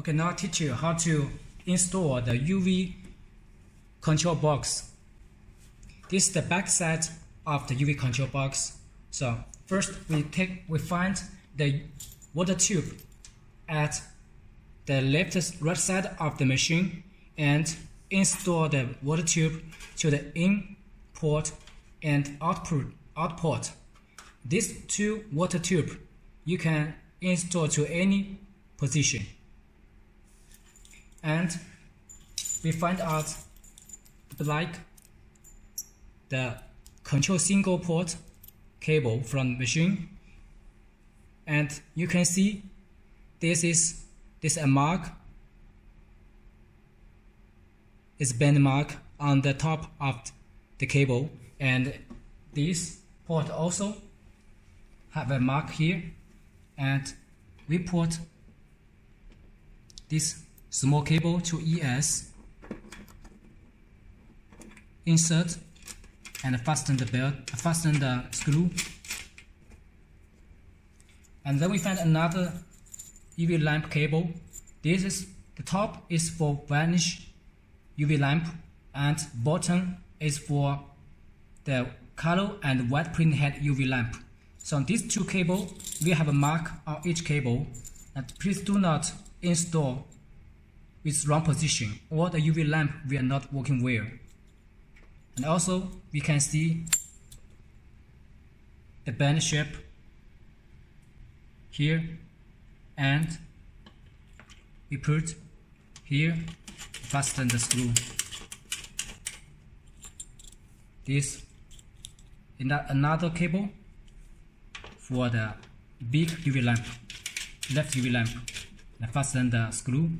Okay, now I'll teach you how to install the UV control box. This is the back side of the UV control box. So first we take we find the water tube at the left right side of the machine and install the water tube to the in port and output output. These two water tube you can install to any position and we find out like the control single port cable from machine and you can see this is this a mark is bend mark on the top of the cable. And this port also have a mark here. And we put this small cable to ES, insert and fasten the belt, fasten the screw. And then we find another UV lamp cable. This is the top is for varnish UV lamp and bottom is for the color and white print head UV lamp. So on these two cable, we have a mark on each cable. And please do not install with wrong position or the UV lamp will not working well. And also we can see the band shape here and we put here fasten the screw. This another cable for the big UV lamp, left UV lamp, and fasten the screw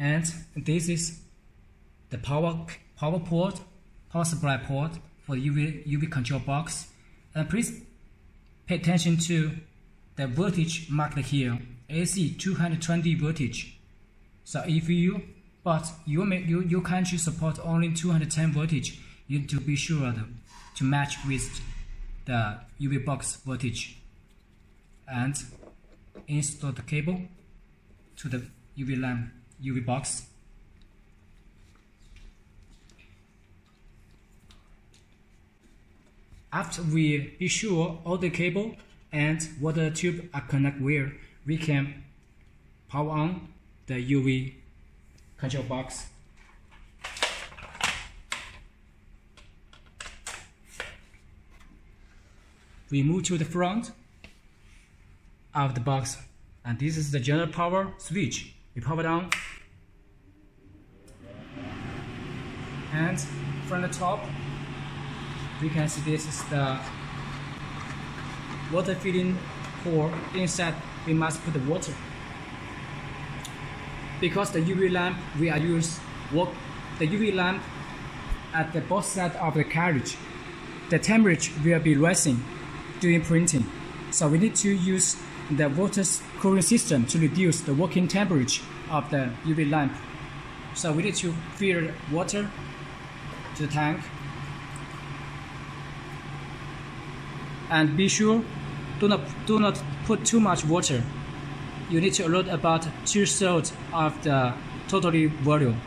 and this is the power power port power supply port for the UV, UV control box. And please pay attention to the voltage marked here AC 220 voltage. So if you but you may you your country support only 210 voltage. You need to be sure to match with the UV box voltage. And install the cable to the UV lamp UV box. After we be sure all the cable and water tube are connected well, we can power on the UV control box. We move to the front of the box and this is the general power switch. We power down and from the top. We can see this is the water filling hole inside we must put the water. Because the UV lamp we are use work the UV lamp at the both side of the carriage. The temperature will be rising during printing. So we need to use the water cooling system to reduce the working temperature of the UV lamp. So we need to fill water to the tank. And be sure do not do not put too much water. You need to load about two-thirds of the totally volume.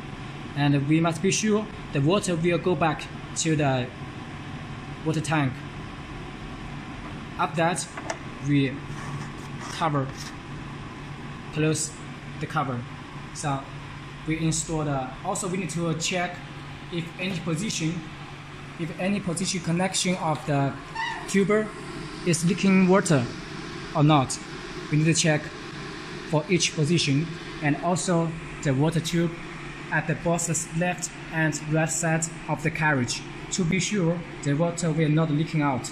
And we must be sure the water will go back to the water tank. After that we cover close the cover. So we install the also we need to check if any position, if any position connection of the tuber is leaking water or not. We need to check for each position and also the water tube at the boss's left and right side of the carriage to be sure the water will not leaking out.